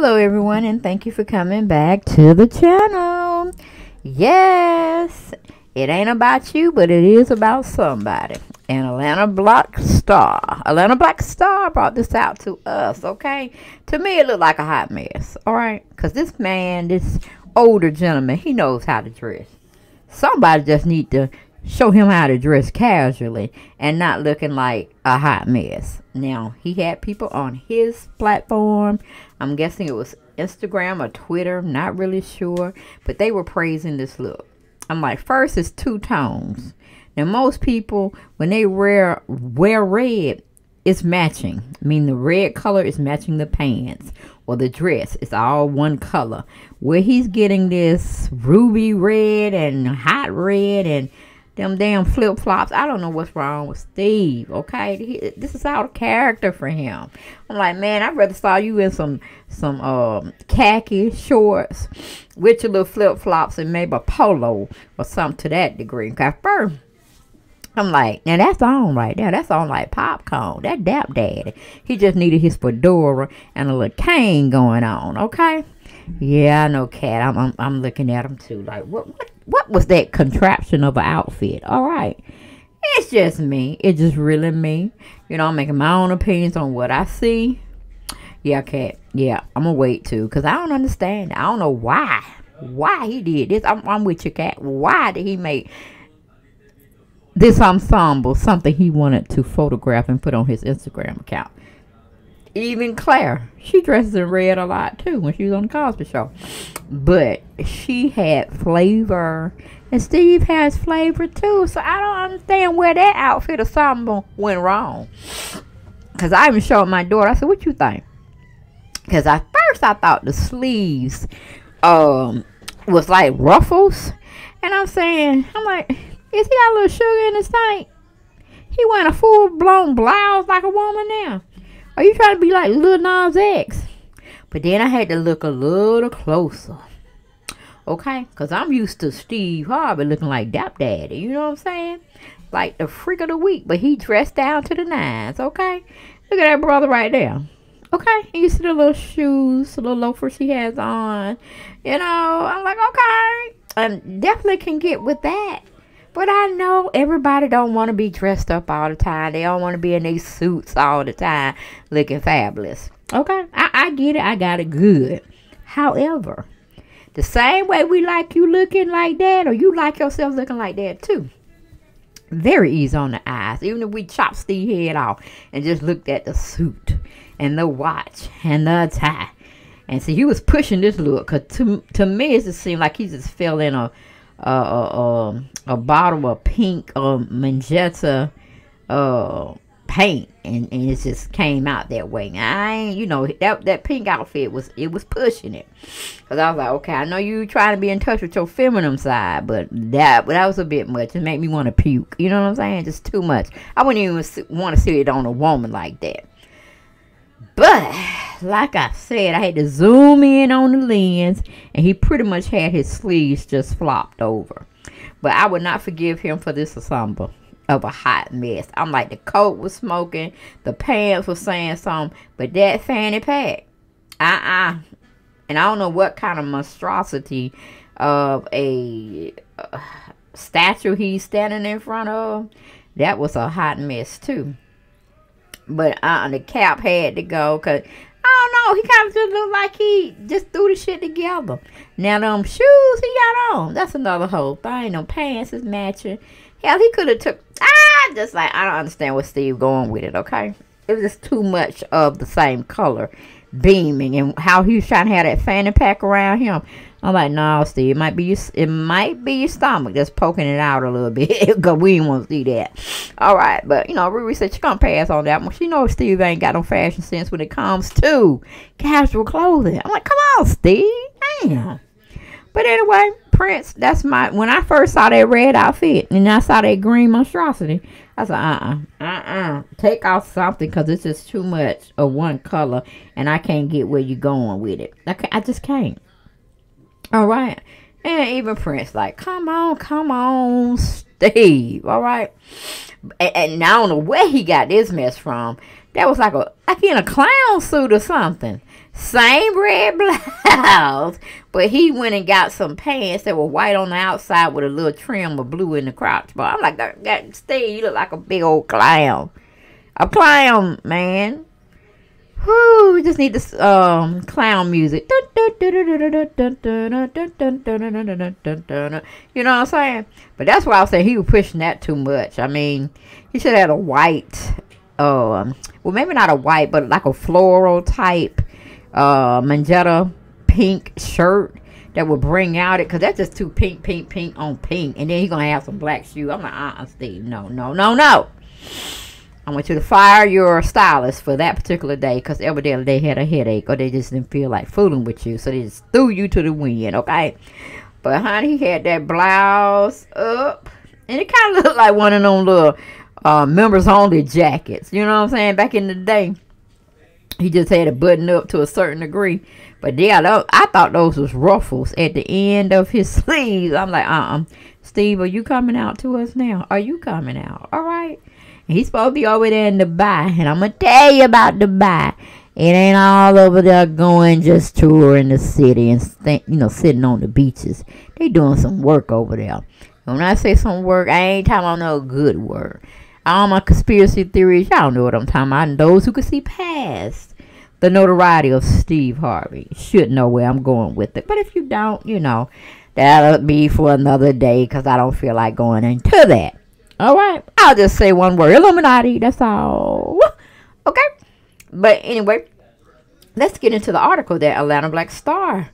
Hello everyone and thank you for coming back to the channel. Yes, it ain't about you, but it is about somebody. And Atlanta Black Star. Atlanta Black Star brought this out to us, okay? To me, it looked like a hot mess, all right? Because this man, this older gentleman, he knows how to dress. Somebody just need to show him how to dress casually and not looking like a hot mess. Now, he had people on his platform. I'm guessing it was Instagram or Twitter, not really sure, but they were praising this look. I'm like, first it's two tones. Now, most people, when they wear, wear red, it's matching. I mean, the red color is matching the pants or the dress. It's all one color. Where he's getting this ruby red and hot red and them damn flip flops. I don't know what's wrong with Steve. Okay, he, this is out of character for him. I'm like, man, I'd rather saw you in some some um khaki shorts with your little flip flops and maybe a polo or something to that degree. Cause first. I'm like, now that's on right there. That's on like popcorn. That Dap Daddy. He just needed his fedora and a little cane going on. Okay. Yeah, I know, Cat. I'm, I'm, I'm looking at him too. Like, what, what, what was that contraption of an outfit? All right. It's just me. It's just really me. You know, I'm making my own opinions on what I see. Yeah, Cat. Yeah, I'm going to wait too. Because I don't understand. I don't know why. Why he did this. I'm, I'm with you, Cat. Why did he make this ensemble something he wanted to photograph and put on his Instagram account? Even Claire, she dresses in red a lot too when she was on the Cosby Show. But she had flavor, and Steve has flavor too. So I don't understand where that outfit ensemble went wrong. Cause I even showed my daughter. I said, "What you think?" Cause at first I thought the sleeves um was like ruffles, and I'm saying, I'm like, is he got a little sugar in his tank? He wearing a full blown blouse like a woman now. Are you trying to be like Lil Nas X? But then I had to look a little closer. Okay? Because I'm used to Steve Harvey looking like Dap Daddy. You know what I'm saying? Like the freak of the week. But he dressed down to the nines. Okay? Look at that brother right there. Okay? And you see the little shoes, the little loafers he has on. You know, I'm like, okay. I definitely can get with that. But I know everybody don't want to be dressed up all the time. They don't want to be in these suits all the time looking fabulous. Okay, I, I get it. I got it good. However, the same way we like you looking like that, or you like yourself looking like that too. Very easy on the eyes. Even if we chop Steve head off and just looked at the suit and the watch and the tie. And see, he was pushing this look. Because to, to me, it just seemed like he just fell in a a, a, a bottle of pink uh, magenta uh, paint and, and it just came out that way. I ain't, you know, that that pink outfit was it was pushing it. Cause I was like, okay, I know you trying to be in touch with your feminine side, but that but that was a bit much. It made me want to puke. You know what I'm saying? Just too much. I wouldn't even want to see it on a woman like that. But like I said, I had to zoom in on the lens, and he pretty much had his sleeves just flopped over. But I would not forgive him for this ensemble of a hot mess. I'm like, the coat was smoking, the pants was saying something, but that fanny pack, uh-uh. And I don't know what kind of monstrosity of a uh, statue he's standing in front of. That was a hot mess, too. But uh, the cap had to go because know. He kind of just looked like he just threw the shit together. Now them shoes he got on, that's another whole thing. Them pants is matching. Hell, he could have took. Ah, just like I don't understand what Steve going with it. Okay, it was just too much of the same color, beaming, and how he was trying to have that fanny pack around him. I'm like, no, Steve, it might be your, it might be your stomach just poking it out a little bit, because we didn't want to see that. All right, but, you know, Riri said she's gonna pass on that one. She knows Steve ain't got no fashion sense when it comes to casual clothing. I'm like, come on, Steve, damn. But anyway, Prince, that's my, when I first saw that red outfit, and I saw that green monstrosity, I said, uh-uh, uh-uh, take off something, because it's just too much of one color, and I can't get where you're going with it. I, I just can't. All right. And even Prince, like, come on, come on, Steve. All right. And, and I don't know where he got this mess from. that was like a like in a clown suit or something. Same red blouse, but he went and got some pants that were white on the outside with a little trim of blue in the crotch But I'm like, that, Steve, you look like a big old clown. A clown, man. Whoo, we just need this um clown music. You know what I'm saying? But that's why I was saying he was pushing that too much. I mean, he should have had a white, um, well, maybe not a white, but like a floral type, uh, pink shirt that would bring out it because that's just too pink, pink, pink on pink. And then he's gonna have some black shoes. I'm like, uh, uh Steve, no, no, no, no. I want you to fire your stylist for that particular day because evidently they had a headache or they just didn't feel like fooling with you. So they just threw you to the wind, okay? But honey, he had that blouse up. And it kind of looked like one of them little uh, members only jackets. You know what I'm saying? Back in the day. He just had it button up to a certain degree. But yeah, I thought those was ruffles at the end of his sleeves. I'm like, uh-uh. Steve, are you coming out to us now? Are you coming out? All right. He's supposed to be over there in Dubai. And I'm to tell you about Dubai. It ain't all over there going just touring the city and, you know, sitting on the beaches. They doing some work over there. When I say some work, I ain't talking about no good work. All my conspiracy theories, y'all know what I'm talking about. And those who can see past the notoriety of Steve Harvey should know where I'm going with it. But if you don't, you know, that'll be for another day because I don't feel like going into that. All right. I'll just say one word. Illuminati. That's all. Okay. But anyway, let's get into the article that Atlanta Black Star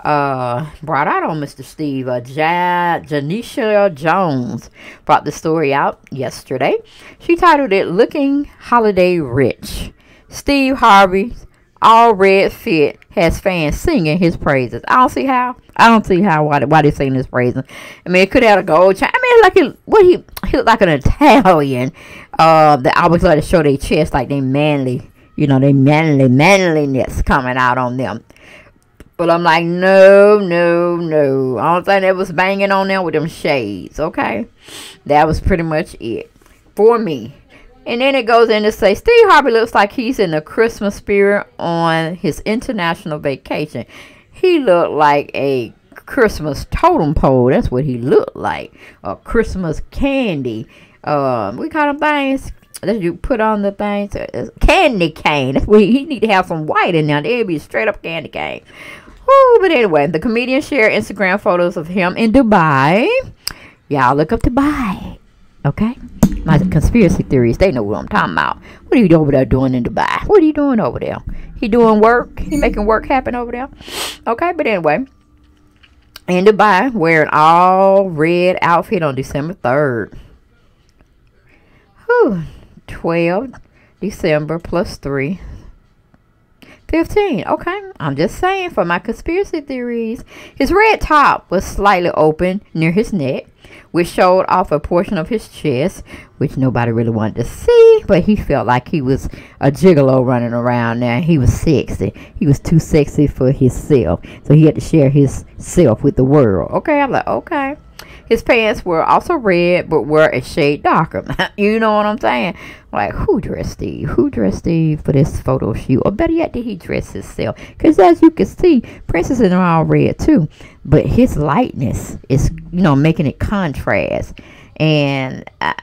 uh, brought out on Mr. Steve. Uh, ja Janisha Jones brought the story out yesterday. She titled it Looking Holiday Rich. Steve Harvey's all red fit has fans singing his praises. I don't see how. I don't see how why, why they singing his praises. I mean, it could have a gold chain. I mean, like he, what he he looked like an Italian. Uh, that always like to show their chest like they manly. You know, they manly manliness coming out on them. But I'm like, no, no, no. I don't think that was banging on them with them shades. Okay, that was pretty much it for me. And then it goes in to say Steve Harvey looks like he's in the Christmas spirit on his international vacation. He looked like a Christmas totem pole. That's what he looked like. A Christmas candy. Um, we call them things that you put on the things. Candy cane. What he, need to have some white in there. It'd be straight up candy cane. Woo, but anyway, the comedian shared Instagram photos of him in Dubai. Y'all look up Dubai. Okay? My conspiracy theories, they know what I'm talking about. What are you over there doing in Dubai? What are you doing over there? He doing work. He mm-hmm. making work happen over there. Okay, but anyway, in Dubai, wearing all red outfit on December 3rd. Whew. 12 December plus 3. 15. Okay. I'm just saying for my conspiracy theories. His red top was slightly open near his neck which showed off a portion of his chest, which nobody really wanted to see, but he felt like he was a gigolo running around there. He was sexy. He was too sexy for himself, so he had to share his self with the world. Okay, I'm like, okay. His pants were also red, but were a shade darker. you know what I'm saying? Like, who dressed Steve? Who dressed Steve for this photo shoot? Or better yet, did he dress himself? Because as you can see, Princess is all red too. But his lightness is, you know, making it contrast. And uh,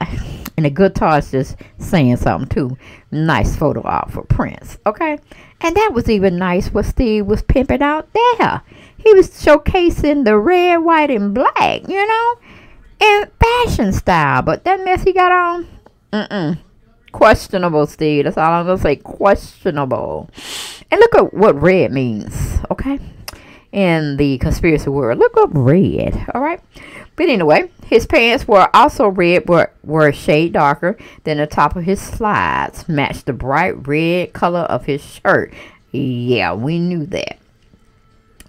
and the guitar is just saying something too. Nice photo out for Prince. Okay? And that was even nice what Steve was pimping out there. He was showcasing the red, white, and black, you know, and fashion style. But that mess he got on, mm-mm. Questionable, Steve. That's all I'm going to say. Questionable. And look at what red means, okay? In the conspiracy world. Look up red, all right? But anyway, his pants were also red, but were a shade darker than the top of his slides. Matched the bright red color of his shirt. Yeah, we knew that.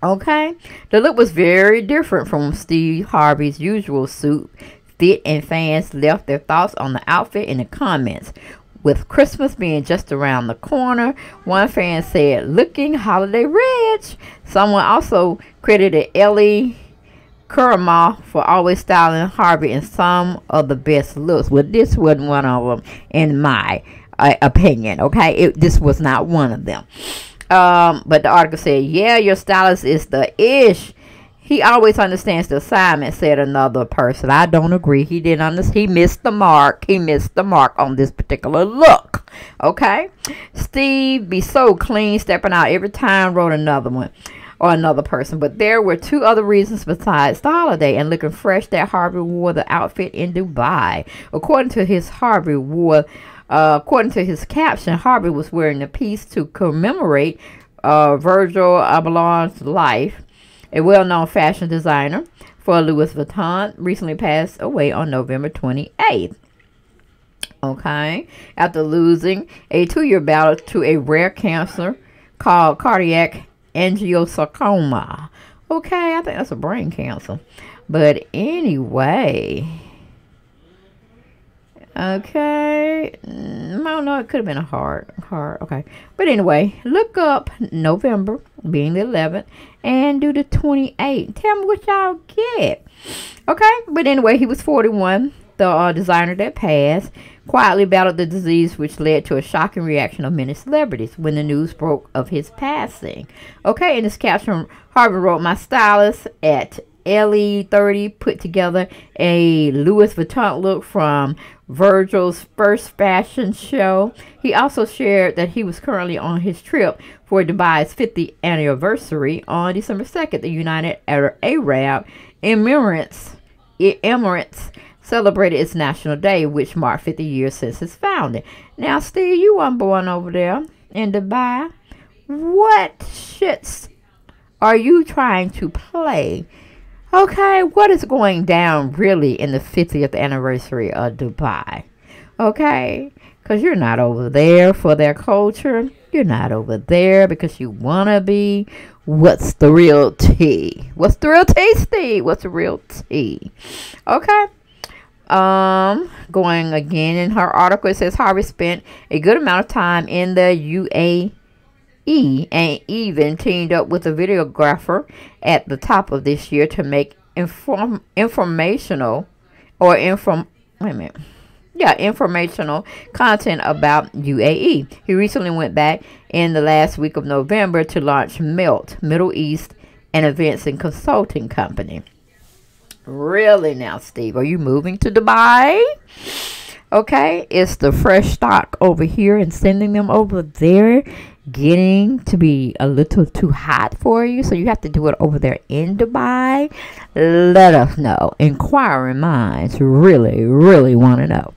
Okay, the look was very different from Steve Harvey's usual suit fit, and fans left their thoughts on the outfit in the comments. With Christmas being just around the corner, one fan said, looking holiday rich. Someone also credited Elly Karamoh for always styling Harvey in some of the best looks. Well, this wasn't one of them in my uh, opinion. Okay, it, this was not one of them. Um, but the article said, "Yeah, your stylist is the ish." He always understands the assignment, said another person. I don't agree. He didn't understand. He missed the mark. He missed the mark on this particular look. Okay. Steve be so clean, stepping out every time, wrote another one or another person. But there were two other reasons besides the holiday and looking fresh that Harvey wore the outfit in Dubai. According to his Harvey wore uh, according to his caption, Harvey was wearing the piece to commemorate uh, Virgil Abloh's life a well-known fashion designer for Louis Vuitton, recently passed away on November 28th. Okay, after losing a two-year battle to a rare cancer called cardiac angiosarcoma. Okay, I think that's a brain cancer. But anyway, Okay. Mm, I don't know. It could have been a heart. Heart. Okay. But anyway, look up November being the 11th and do the 28. Tell me what y'all get. Okay. But anyway, he was 41. The uh, designer that passed quietly battled the disease, which led to a shocking reaction of many celebrities when the news broke of his passing. Okay. In this caption, Harvey wrote, My stylist at LE30 put together a Louis Vuitton look from Virgil's first fashion show. He also shared that he was currently on his trip for Dubai's 50th anniversary on December 2nd. The United Arab Emirates, Emirates celebrated its National Day, which marked 50 years since its founding. Now, Steve, you weren't born over there in Dubai. What shits are you trying to play Okay, what is going down really in the 50th anniversary of Dubai? Okay, because you're not over there for their culture. You're not over there because you want to be. What's the real tea? What's the real tasty? What's the real tea? Okay. Um, going again in her article, it says Harvey spent a good amount of time in the UAE E and even teamed up with a videographer at the top of this year to make inform informational or inform wait a minute yeah informational content about UAE. He recently went back in the last week of November to launch Melt Middle East and Events and Consulting Company. Really now, Steve, are you moving to Dubai? Okay, it's the fresh stock over here and sending them over there getting to be a little too hot for you, so you have to do it over there in Dubai, let us know. Inquiring minds really, really want to know.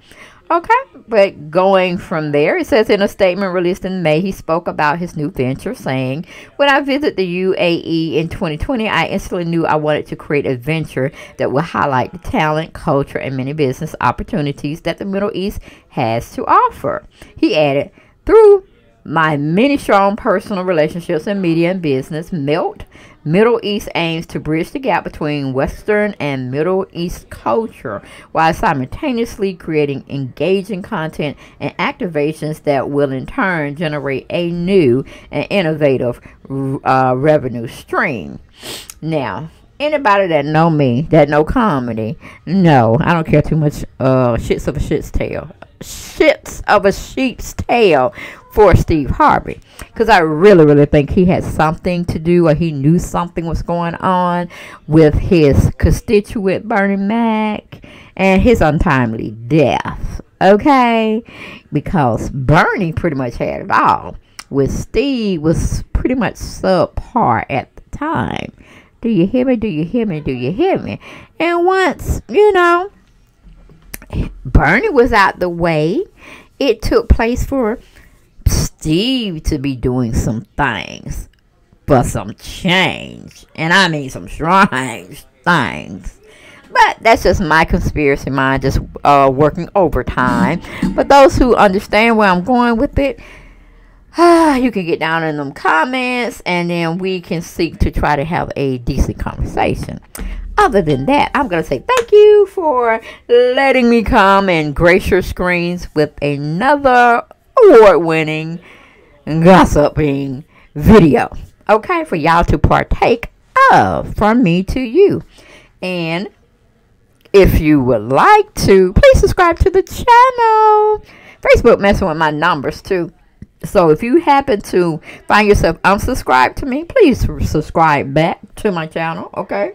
Okay, but going from there, it says in a statement released in May, he spoke about his new venture, saying, When I visited the UAE in 2020, I instantly knew I wanted to create a venture that would highlight the talent, culture, and many business opportunities that the Middle East has to offer. He added, Through my many strong personal relationships in media and business, MELT, Middle East aims to bridge the gap between Western and Middle East culture while simultaneously creating engaging content and activations that will in turn generate a new and innovative uh, revenue stream. Now, anybody that know me, that know comedy, no, I don't care too much uh, shits of a shit's tail. Shits of a sheep's tail for Steve Harvey because I really, really think he had something to do or he knew something was going on with his constituent Bernie Mac and his untimely death. Okay, because Bernie pretty much had it all, with Steve was pretty much subpar at the time. Do you hear me? Do you hear me? Do you hear me? And once, you know, Bernie was out the way, it took place for Steve to be doing some things for some change. And I mean some strange things. But that's just my conspiracy mind just uh, working overtime. But those who understand where I'm going with it, uh, you can get down in them comments and then we can seek to try to have a decent conversation. Other than that, I'm going to say thank you for letting me come and grace your screens with another award winning gossiping video. Okay, for y'all to partake of from me to you. And if you would like to, please subscribe to the channel. Facebook messing with my numbers too. So if you happen to find yourself unsubscribed to me, please subscribe back to my channel, okay?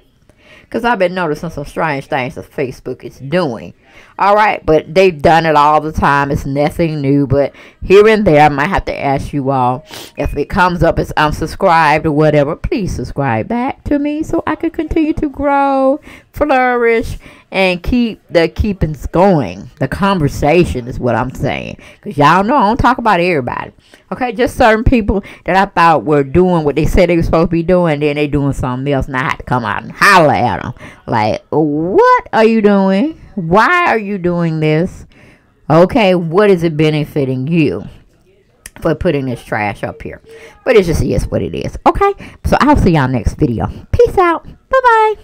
Because I've been noticing some strange things that Facebook is doing. Alright, but they've done it all the time. It's nothing new. But here and there, I might have to ask you all, if it comes up as unsubscribed or whatever, please subscribe back to me so I can continue to grow, flourish, and keep the keepings going. The conversation is what I'm saying. Because y'all know I don't talk about everybody. Okay, just certain people that I thought were doing what they said they were supposed to be doing, then they doing something else, and I had to come out and holler at them. Like, what are you doing? Why are you doing this? Okay, what is it benefiting you? for putting this trash up here. But it just is what it is. Okay? So I'll see y'all next video. Peace out. Bye-bye.